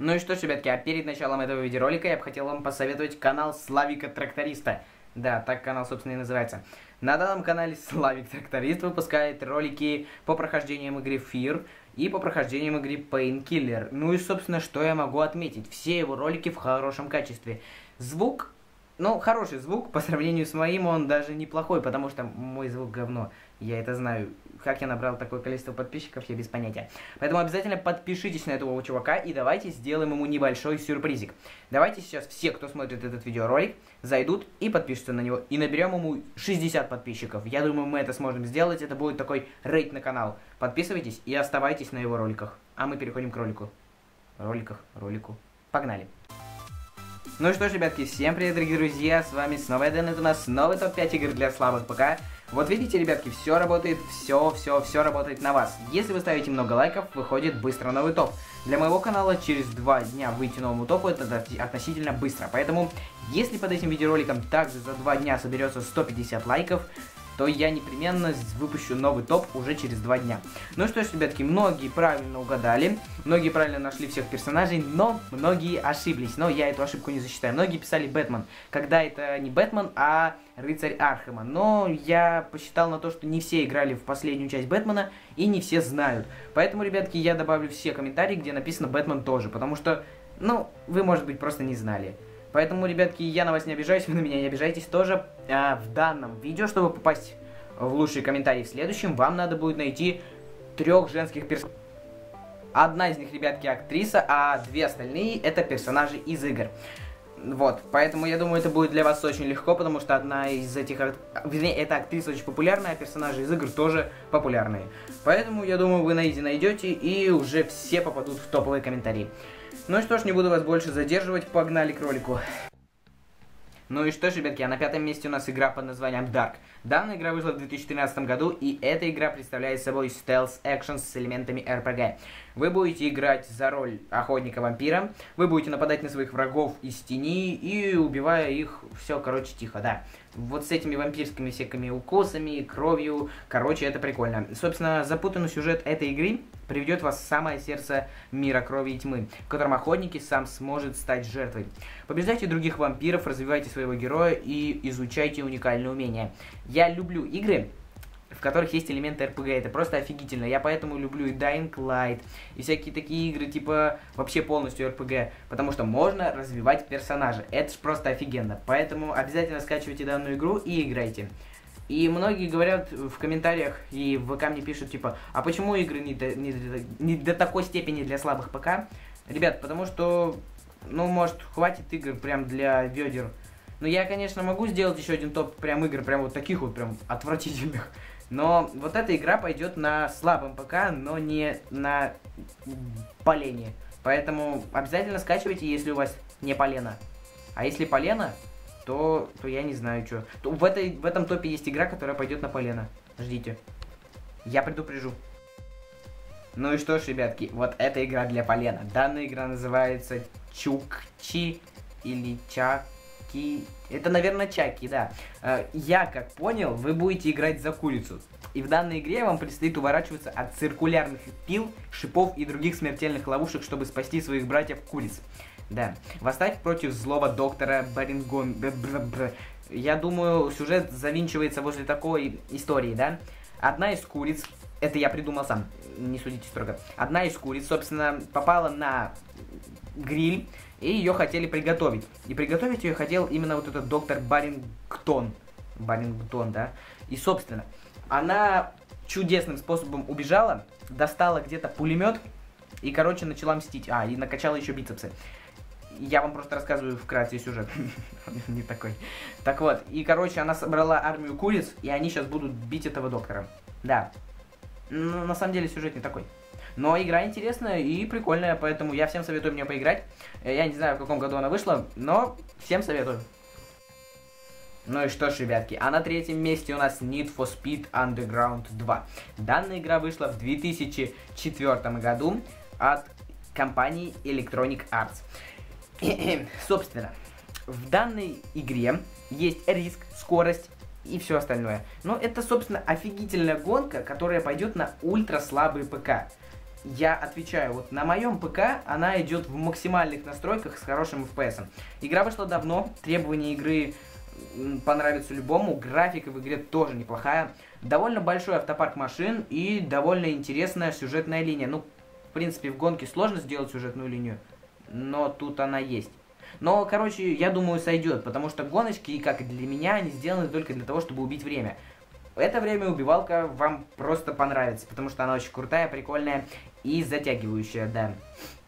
Ну и что ж, ребятки, а перед началом этого видеоролика я бы хотел вам посоветовать канал Славика Тракториста. Да, так канал, собственно, и называется. На данном канале Славик Тракторист выпускает ролики по прохождениям игры Fear и по прохождениям игры Painkiller. Ну и, собственно, что я могу отметить? Все его ролики в хорошем качестве. Звук ну, хороший звук, по сравнению с моим он даже неплохой, потому что мой звук говно. Я это знаю. Как я набрал такое количество подписчиков, я без понятия. Поэтому обязательно подпишитесь на этого чувака и давайте сделаем ему небольшой сюрпризик. Давайте сейчас все, кто смотрит этот видеоролик, зайдут и подпишутся на него. И наберем ему 60 подписчиков. Я думаю, мы это сможем сделать. Это будет такой рейд на канал. Подписывайтесь и оставайтесь на его роликах. А мы переходим к ролику. Роликах, ролику. Погнали. Ну что ж, ребятки, всем привет, дорогие друзья, с вами снова Эден, это у нас новый топ-5 игр для слабых ПК. Вот видите, ребятки, все работает, все, все, все работает на вас. Если вы ставите много лайков, выходит быстро новый топ. Для моего канала через два дня выйти новому топу это относительно быстро. Поэтому, если под этим видеороликом также за два дня соберется 150 лайков, то я непременно выпущу новый топ уже через два дня. Ну что ж, ребятки, многие правильно угадали, многие правильно нашли всех персонажей, но многие ошиблись. Но я эту ошибку не засчитаю. Многие писали Бэтмен, когда это не Бэтмен, а Рыцарь Архема. Но я посчитал на то, что не все играли в последнюю часть Бэтмена, и не все знают. Поэтому, ребятки, я добавлю все комментарии, где написано Бэтмен тоже, потому что, ну, вы, может быть, просто не знали. Поэтому, ребятки, я на вас не обижаюсь, вы на меня не обижайтесь тоже. А, в данном видео, чтобы попасть в лучшие комментарии в следующем, вам надо будет найти трех женских персонажей. Одна из них, ребятки, актриса, а две остальные это персонажи из игр. Вот, поэтому я думаю, это будет для вас очень легко, потому что одна из этих, вернее, эта актриса очень популярная, а персонажи из игр тоже популярные. Поэтому, я думаю, вы на изи найдете и уже все попадут в топовые комментарии. Ну что ж, не буду вас больше задерживать, погнали к ролику. Ну и что ж, ребятки, а на пятом месте у нас игра под названием Dark. Данная игра вышла в 2013 году, и эта игра представляет собой стелс-экшен с элементами RPG. Вы будете играть за роль охотника-вампира, вы будете нападать на своих врагов из тени и убивая их, все, короче, тихо, да вот с этими вампирскими всякими укусами, кровью. Короче, это прикольно. Собственно, запутанный сюжет этой игры приведет вас в самое сердце мира крови и тьмы, в котором охотник сам сможет стать жертвой. Побеждайте других вампиров, развивайте своего героя и изучайте уникальные умения. Я люблю игры, в которых есть элементы RPG. Это просто офигительно. Я поэтому люблю и Dying Light, и всякие такие игры, типа вообще полностью RPG. Потому что можно развивать персонажа. Это ж просто офигенно. Поэтому обязательно скачивайте данную игру и играйте. И многие говорят в комментариях и в ВК мне пишут, типа, а почему игры не до, не, до, не до такой степени для слабых ПК? Ребят, потому что, ну, может, хватит игр прям для ведер. Но я, конечно, могу сделать еще один топ прям игр, прям вот таких вот прям отвратительных. Но вот эта игра пойдет на слабом ПК, но не на полене. Поэтому обязательно скачивайте, если у вас не полено. А если полено, то, то я не знаю, что. В, этой, в этом топе есть игра, которая пойдет на полено. Ждите. Я предупрежу. Ну и что ж, ребятки, вот эта игра для полена. Данная игра называется Чукчи или Чак Чаки. Это, наверное, Чаки, да. Э, я, как понял, вы будете играть за курицу. И в данной игре вам предстоит уворачиваться от циркулярных пил, шипов и других смертельных ловушек, чтобы спасти своих братьев-куриц. Да. Восстать против злого доктора Барингон... Я думаю, сюжет завинчивается возле такой истории, да? Одна из куриц, это я придумал сам, не судите строго. Одна из куриц, собственно, попала на гриль, и ее хотели приготовить. И приготовить ее хотел именно вот этот доктор Барингтон. Барингтон, да. И, собственно, она чудесным способом убежала, достала где-то пулемет и, короче, начала мстить. А, и накачала еще бицепсы. Я вам просто рассказываю вкратце сюжет. Не такой. Так вот, и, короче, она собрала армию куриц, и они сейчас будут бить этого доктора. Да. Но на самом деле сюжет не такой. Но игра интересная и прикольная, поэтому я всем советую мне поиграть. Э, я не знаю, в каком году она вышла, но всем советую. Ну и что ж, ребятки, а на третьем месте у нас Need for Speed Underground 2. Данная игра вышла в 2004 году от компании Electronic Arts. Собственно, в данной игре есть риск, скорость и все остальное. Но это, собственно, офигительная гонка, которая пойдет на ультра слабый ПК. Я отвечаю, вот на моем ПК она идет в максимальных настройках с хорошим FPS. Игра вышла давно, требования игры понравятся любому, графика в игре тоже неплохая. Довольно большой автопарк машин и довольно интересная сюжетная линия. Ну, в принципе, в гонке сложно сделать сюжетную линию, но тут она есть. Но, короче, я думаю, сойдет, потому что гоночки, как и для меня, они сделаны только для того, чтобы убить время. Это время убивалка вам просто понравится, потому что она очень крутая, прикольная и затягивающая, да.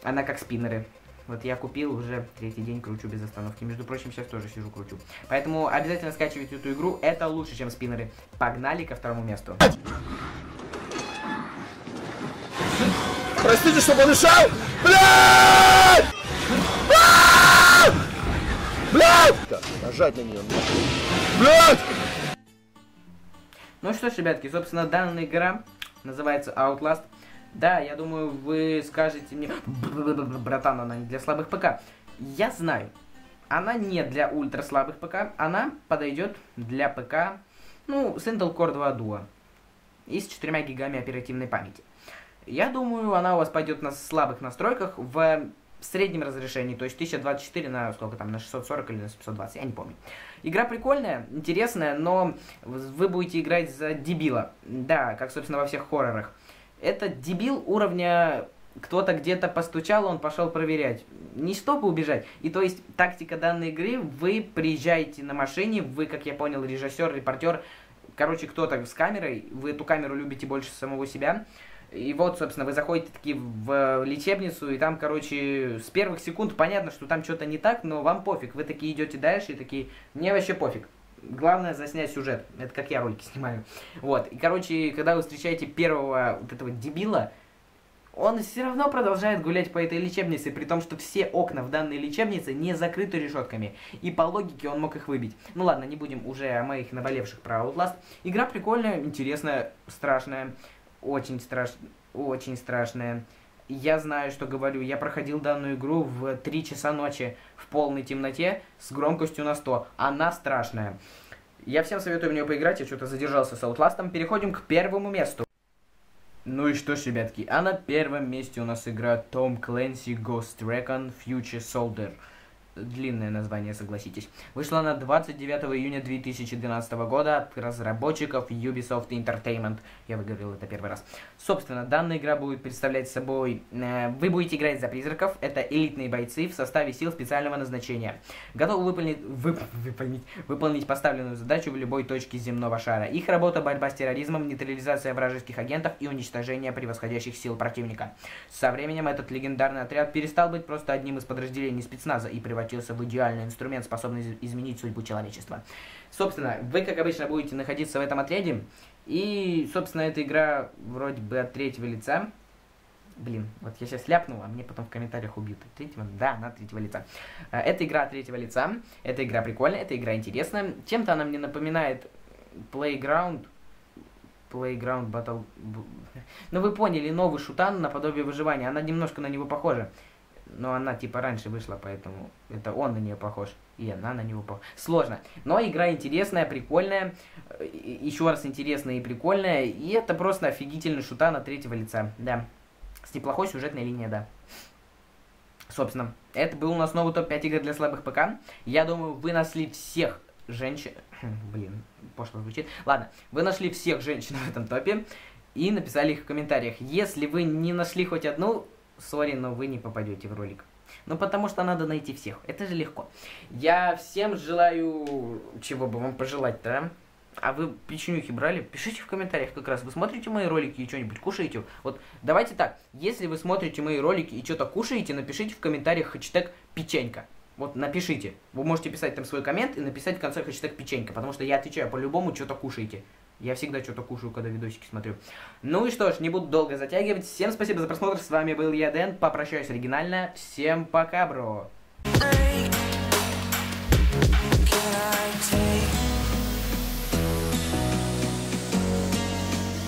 Она как спиннеры. Вот я купил уже третий день, кручу без остановки. Между прочим, сейчас тоже сижу, кручу. Поэтому обязательно скачивайте эту игру. Это лучше, чем спиннеры. Погнали ко второму месту. Простите, что помешал! Блядь! Блядь! Нажать на нее. Блядь! Ну что ж, ребятки, собственно, данная игра называется Outlast. Да, я думаю, вы скажете мне, братан, она не для слабых ПК. Я знаю, она не для ультра слабых ПК, она подойдет для ПК, ну, с Intel Core 2 Duo и с 4 гигами оперативной памяти. Я думаю, она у вас пойдет на слабых настройках в среднем разрешении, то есть 1024 на сколько там, на 640 или на 720, я не помню. Игра прикольная, интересная, но вы будете играть за дебила. Да, как, собственно, во всех хоррорах. Это дебил уровня кто-то где-то постучал, он пошел проверять. Не чтобы убежать. И то есть тактика данной игры, вы приезжаете на машине, вы, как я понял, режиссер, репортер, короче, кто-то с камерой, вы эту камеру любите больше самого себя, и вот, собственно, вы заходите таки в лечебницу, и там, короче, с первых секунд понятно, что там что-то не так, но вам пофиг. Вы такие идете дальше и такие, мне вообще пофиг. Главное заснять сюжет. Это как я ролики снимаю. Вот. И, короче, когда вы встречаете первого вот этого дебила, он все равно продолжает гулять по этой лечебнице, при том, что все окна в данной лечебнице не закрыты решетками. И по логике он мог их выбить. Ну ладно, не будем уже о моих наболевших про Outlast. Игра прикольная, интересная, страшная очень страш... очень страшная. Я знаю, что говорю. Я проходил данную игру в 3 часа ночи в полной темноте с громкостью на 100. Она страшная. Я всем советую в нее поиграть. Я что-то задержался с Outlast. Переходим к первому месту. Ну и что ж, ребятки, а на первом месте у нас игра Tom Clancy Ghost Recon Future Soldier длинное название, согласитесь. Вышла на 29 июня 2012 года от разработчиков Ubisoft Entertainment. Я выговорил это первый раз. Собственно, данная игра будет представлять собой... Э, вы будете играть за призраков. Это элитные бойцы в составе сил специального назначения. Готовы выполнить, вып, выполнить, выполнить поставленную задачу в любой точке земного шара. Их работа борьба с терроризмом, нейтрализация вражеских агентов и уничтожение превосходящих сил противника. Со временем этот легендарный отряд перестал быть просто одним из подразделений спецназа и превратился превратился в идеальный инструмент, способный изменить судьбу человечества. Собственно, вы, как обычно, будете находиться в этом отряде, и, собственно, эта игра вроде бы от третьего лица. Блин, вот я сейчас ляпнул, а мне потом в комментариях убьют. Третьего? Да, на третьего лица. А, это игра от третьего лица. Эта игра прикольная, эта игра интересная. Чем-то она мне напоминает Playground. Playground Battle... Ну, вы поняли, новый шутан наподобие выживания. Она немножко на него похожа но она типа раньше вышла, поэтому это он на нее похож, и она на него похожа. Сложно. Но игра интересная, прикольная, еще раз интересная и прикольная, и это просто офигительный шутан от третьего лица, да. С неплохой сюжетной линией, да. Собственно, это был у нас новый топ-5 игр для слабых ПК. Я думаю, вы нашли всех женщин... Блин, пошло звучит. Ладно, вы нашли всех женщин в этом топе и написали их в комментариях. Если вы не нашли хоть одну, сори, но вы не попадете в ролик. Ну, потому что надо найти всех. Это же легко. Я всем желаю... Чего бы вам пожелать-то, а? А вы печенюхи брали? Пишите в комментариях как раз. Вы смотрите мои ролики и что-нибудь кушаете? Вот давайте так. Если вы смотрите мои ролики и что-то кушаете, напишите в комментариях хэштег печенька. Вот напишите. Вы можете писать там свой коммент и написать в конце хэштег печенька. Потому что я отвечаю по-любому, что-то кушаете. Я всегда что-то кушаю, когда видосики смотрю. Ну и что ж, не буду долго затягивать. Всем спасибо за просмотр. С вами был я, Дэн. Попрощаюсь оригинально. Всем пока, бро.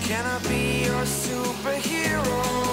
Can I be your superhero?